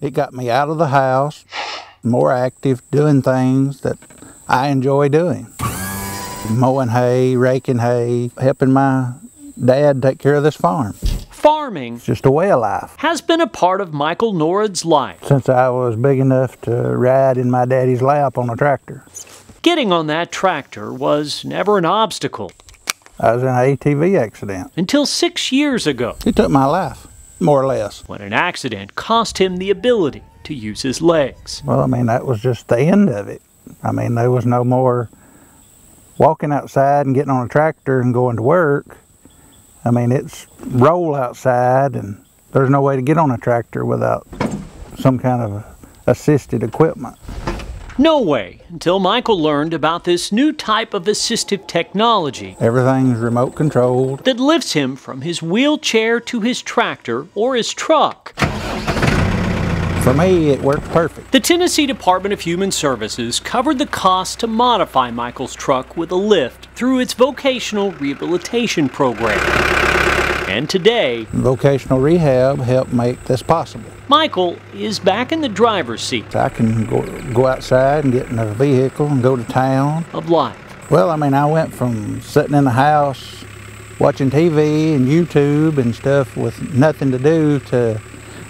It got me out of the house, more active, doing things that I enjoy doing. Mowing hay, raking hay, helping my dad take care of this farm. Farming It's just a way of life. has been a part of Michael Norrod's life. Since I was big enough to ride in my daddy's lap on a tractor. Getting on that tractor was never an obstacle I was in an ATV accident. until six years ago It took my life, more or less. when an accident cost him the ability to use his legs. Well, I mean, that was just the end of it. I mean, there was no more walking outside and getting on a tractor and going to work. I mean, it's roll outside, and there's no way to get on a tractor without some kind of assisted equipment. No way until Michael learned about this new type of assistive technology Everything's remote controlled. that lifts him from his wheelchair to his tractor or his truck. For me, it worked perfect. The Tennessee Department of Human Services covered the cost to modify Michael's truck with a lift through its vocational rehabilitation program. And today, Vocational rehab helped make this possible. Michael is back in the driver's seat I can go, go outside and get in a vehicle and go to town. of life. Well, I mean, I went from sitting in the house watching TV and YouTube and stuff with nothing to do to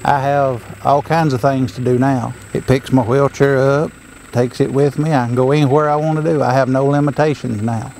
I have all kinds of things to do now. It picks my wheelchair up, takes it with me. I can go anywhere I want to do. I have no limitations now.